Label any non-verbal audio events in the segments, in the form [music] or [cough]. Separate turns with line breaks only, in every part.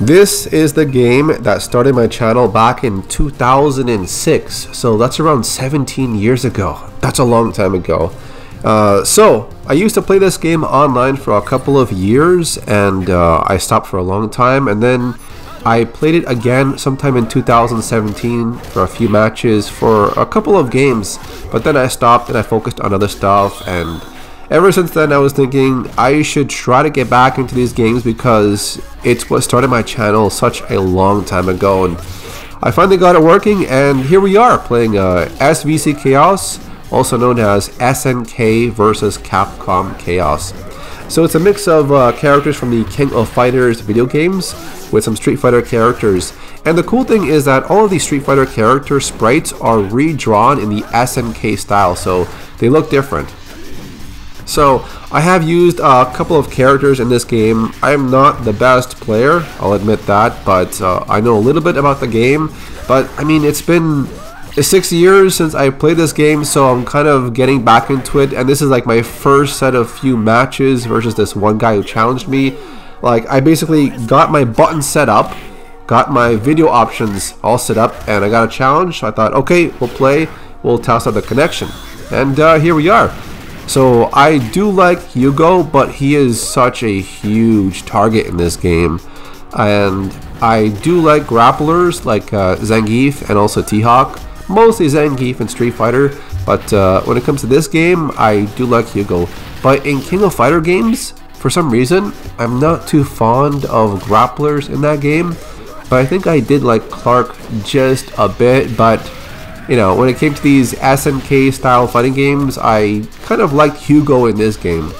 This is the game that started my channel back in 2006, so that's around 17 years ago. That's a long time ago. Uh, so, I used to play this game online for a couple of years and uh, I stopped for a long time and then I played it again sometime in 2017 for a few matches for a couple of games, but then I stopped and I focused on other stuff and ever since then I was thinking I should try to get back into these games because it's what started my channel such a long time ago and I finally got it working and here we are playing uh, SVC Chaos also known as SNK versus Capcom Chaos. So it's a mix of uh, characters from the King of Fighters video games with some Street Fighter characters. And the cool thing is that all of these Street Fighter character sprites are redrawn in the SNK style, so they look different. So I have used a couple of characters in this game. I am not the best player, I'll admit that, but uh, I know a little bit about the game. But I mean, it's been six years since I played this game, so I'm kind of getting back into it. And this is like my first set of few matches versus this one guy who challenged me. Like I basically got my button set up, got my video options all set up, and I got a challenge. So I thought, okay, we'll play, we'll test out the connection, and uh, here we are. So I do like Hugo, but he is such a huge target in this game. And I do like grapplers like uh, Zangief and also T-Hawk. Mostly Zangief and Street Fighter, but uh, when it comes to this game, I do like Hugo. But in King of Fighter games, for some reason, I'm not too fond of grapplers in that game. But I think I did like Clark just a bit, but you know, when it came to these SNK style fighting games, I kind of liked Hugo in this game.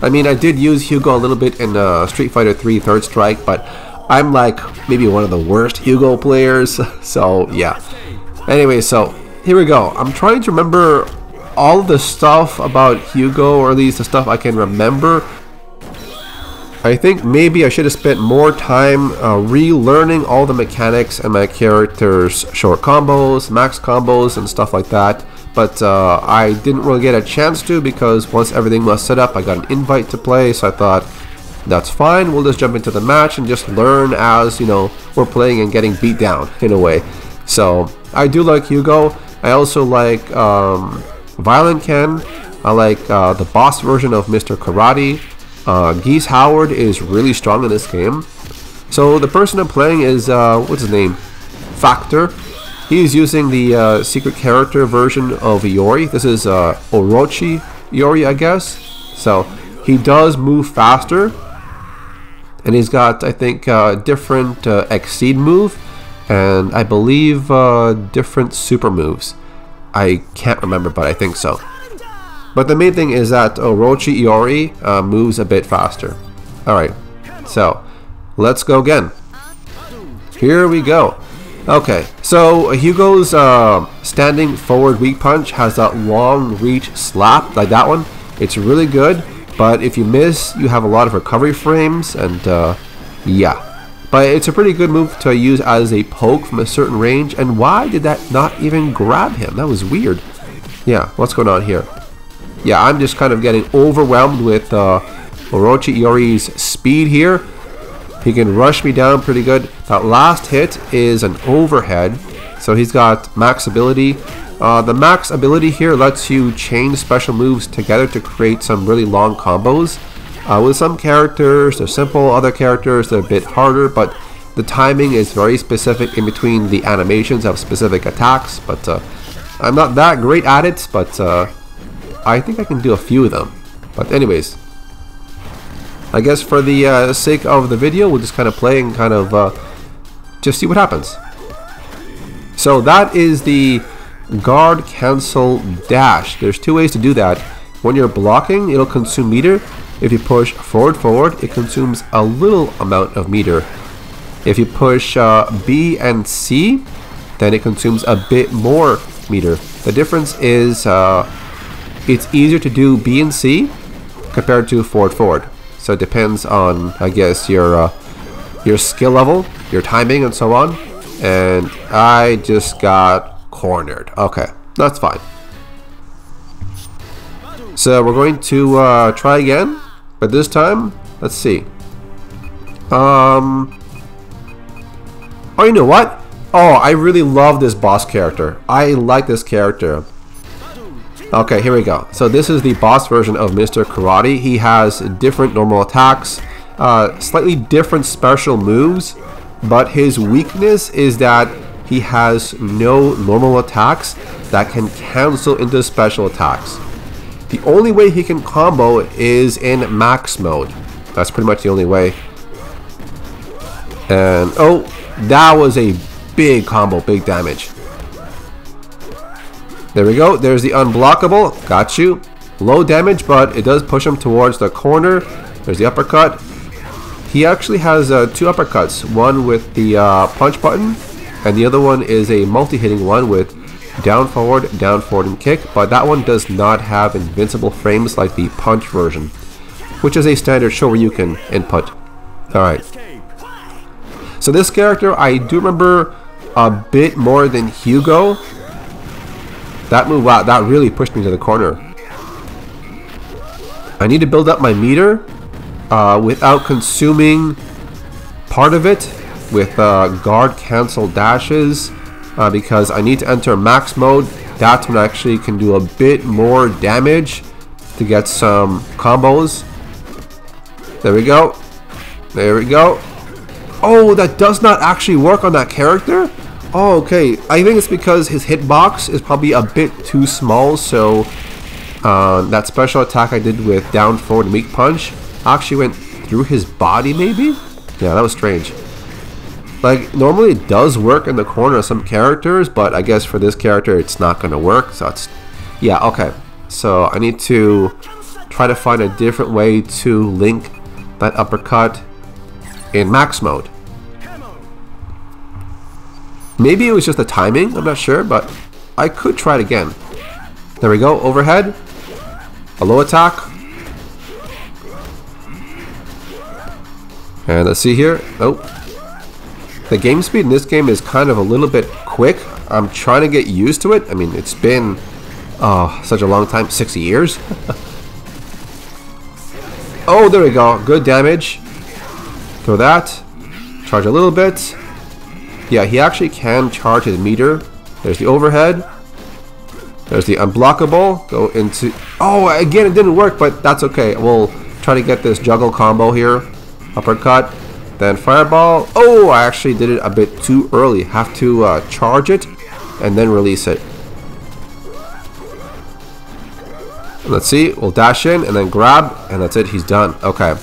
I mean, I did use Hugo a little bit in uh, Street Fighter 3 Third Strike, but I'm like maybe one of the worst Hugo players, [laughs] so yeah. Anyway, so here we go. I'm trying to remember all the stuff about Hugo, or at least the stuff I can remember I think maybe I should have spent more time uh, relearning all the mechanics and my character's short combos, max combos, and stuff like that. But uh, I didn't really get a chance to because once everything was set up, I got an invite to play, so I thought, that's fine, we'll just jump into the match and just learn as, you know, we're playing and getting beat down, [laughs] in a way. So, I do like Hugo. I also like um, Violent Ken. I like uh, the boss version of Mr. Karate. Uh, Geese Howard is really strong in this game. So the person I'm playing is, uh, what's his name? Factor. He's using the uh, secret character version of Iori. This is uh, Orochi Iori, I guess. So he does move faster. And he's got, I think, uh, different uh, Exceed move. And I believe uh, different super moves. I can't remember, but I think so. But the main thing is that Orochi Iori uh, moves a bit faster. Alright, so let's go again. Here we go. Okay, so Hugo's uh, standing forward weak punch has that long reach slap, like that one. It's really good, but if you miss, you have a lot of recovery frames, and uh, yeah. But it's a pretty good move to use as a poke from a certain range, and why did that not even grab him? That was weird. Yeah, what's going on here? Yeah, I'm just kind of getting overwhelmed with uh, Orochi Iori's speed here. He can rush me down pretty good. That last hit is an overhead, so he's got max ability. Uh, the max ability here lets you chain special moves together to create some really long combos. Uh, with some characters, they're simple. Other characters, they're a bit harder, but the timing is very specific in between the animations of specific attacks. But uh, I'm not that great at it, but uh, I think I can do a few of them. But anyways, I guess for the uh, sake of the video, we'll just kind of play and kind of uh, just see what happens. So that is the guard cancel dash. There's two ways to do that. When you're blocking, it'll consume meter. If you push forward forward, it consumes a little amount of meter. If you push uh, B and C, then it consumes a bit more meter. The difference is uh, it's easier to do B and C compared to forward forward. So it depends on, I guess, your uh, your skill level, your timing, and so on. And I just got cornered. Okay, that's fine. So we're going to uh, try again, but this time, let's see. Um. Oh, you know what? Oh, I really love this boss character. I like this character. Okay, here we go. So this is the boss version of Mr. Karate. He has different normal attacks, uh, slightly different special moves, but his weakness is that he has no normal attacks that can cancel into special attacks. The only way he can combo is in max mode. That's pretty much the only way. And, oh, that was a big combo, big damage. There we go. There's the unblockable. Got you. Low damage, but it does push him towards the corner. There's the uppercut. He actually has uh, two uppercuts. One with the uh, punch button, and the other one is a multi-hitting one with down forward, down forward, and kick. But that one does not have invincible frames like the punch version, which is a standard Shoryuken input. Alright. So this character, I do remember a bit more than Hugo. That move, wow, that really pushed me to the corner. I need to build up my meter uh, without consuming part of it with uh, guard cancel dashes uh, because I need to enter max mode. That's when I actually can do a bit more damage to get some combos. There we go. There we go. Oh, that does not actually work on that character? Oh, okay. I think it's because his hitbox is probably a bit too small, so uh, that special attack I did with down forward weak punch actually went through his body, maybe? Yeah, that was strange. Like, normally it does work in the corner of some characters, but I guess for this character it's not going to work, so it's... Yeah, okay. So I need to try to find a different way to link that uppercut in max mode. Maybe it was just the timing, I'm not sure, but I could try it again. There we go, overhead. A low attack. And let's see here. Oh. The game speed in this game is kind of a little bit quick. I'm trying to get used to it. I mean, it's been oh, such a long time, six years. [laughs] oh, there we go. Good damage. Throw that. Charge a little bit. Yeah, he actually can charge his meter. There's the overhead. There's the unblockable. Go into... Oh, again, it didn't work, but that's okay. We'll try to get this juggle combo here. Uppercut. Then fireball. Oh, I actually did it a bit too early. Have to uh, charge it and then release it. Let's see. We'll dash in and then grab. And that's it. He's done. Okay.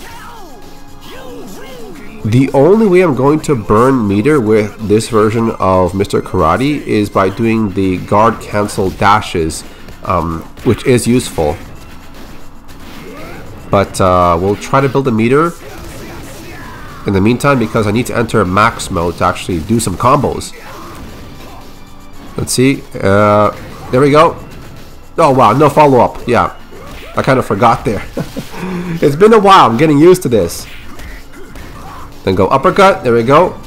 The only way I'm going to burn meter with this version of Mr. Karate is by doing the guard cancel dashes, um, which is useful. But uh, we'll try to build a meter in the meantime because I need to enter max mode to actually do some combos. Let's see. Uh, there we go. Oh wow, no follow-up. Yeah, I kind of forgot there. [laughs] it's been a while. I'm getting used to this. Then go uppercut. There we go.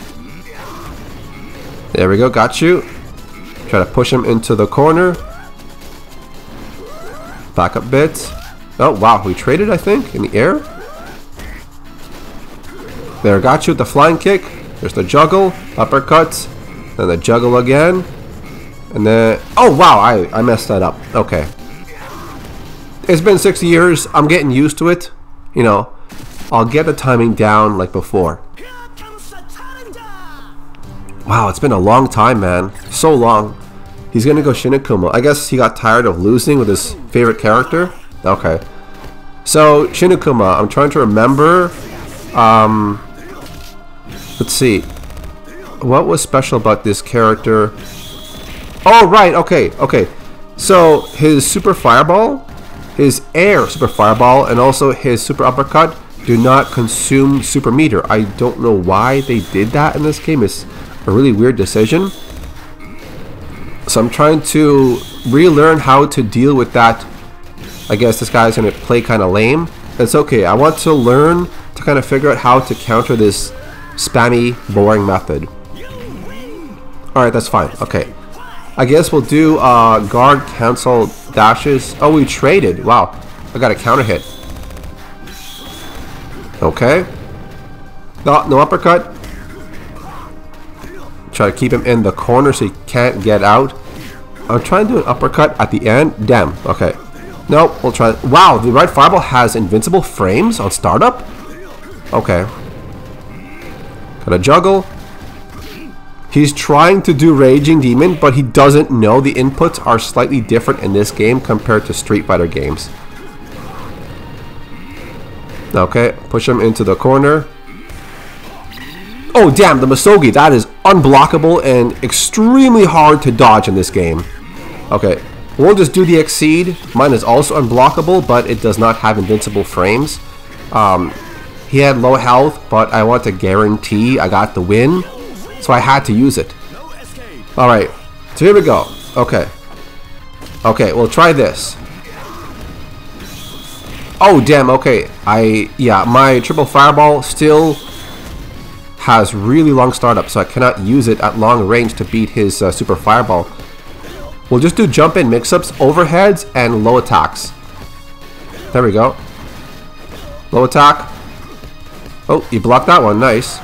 There we go. Got you. Try to push him into the corner. Back up bit. Oh, wow. We traded, I think, in the air. There, got you with the flying kick. There's the juggle. Uppercut. Then the juggle again. And then... Oh, wow. I, I messed that up. Okay. It's been six years. I'm getting used to it. You know, I'll get the timing down like before. Wow, it's been a long time, man. So long. He's gonna go Shin Akuma. I guess he got tired of losing with his favorite character. Okay. So, Shin Akuma, I'm trying to remember. Um, let's see. What was special about this character? Oh, right. Okay, okay. So, his Super Fireball, his Air Super Fireball, and also his Super Uppercut do not consume Super Meter. I don't know why they did that in this game. It's a really weird decision. So I'm trying to relearn how to deal with that. I guess this guy's going to play kind of lame. It's okay. I want to learn to kind of figure out how to counter this spammy, boring method. Alright, that's fine. Okay. I guess we'll do uh, guard cancel dashes. Oh, we traded. Wow. I got a counter hit. Okay. No, no uppercut. Try to keep him in the corner so he can't get out. I'm trying to do an uppercut at the end. Damn. Okay. Nope. We'll try. Wow. The right fireball has invincible frames on startup. Okay. Gotta juggle. He's trying to do Raging Demon, but he doesn't know the inputs are slightly different in this game compared to Street Fighter games. Okay, push him into the corner. Oh damn, the Misogi, that is unblockable and extremely hard to dodge in this game. Okay, we'll just do the Exceed. Mine is also unblockable, but it does not have invincible frames. Um, he had low health, but I want to guarantee I got the win. So I had to use it. Alright, so here we go. Okay. Okay, we'll try this. Oh, damn, okay. I, yeah, my triple fireball still has really long startup, so I cannot use it at long range to beat his uh, super fireball. We'll just do jump in mix-ups, overheads, and low attacks. There we go. Low attack. Oh, you blocked that one, nice.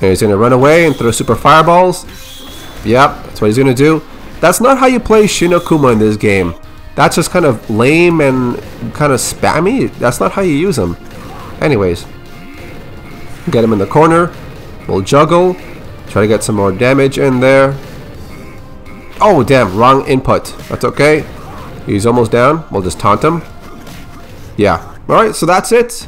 And he's gonna run away and throw super fireballs. Yep, that's what he's gonna do. That's not how you play Shin Akuma in this game. That's just kind of lame and kind of spammy. That's not how you use them. Anyways, get him in the corner. We'll juggle. Try to get some more damage in there. Oh, damn, wrong input. That's okay. He's almost down. We'll just taunt him. Yeah. Alright, so that's it.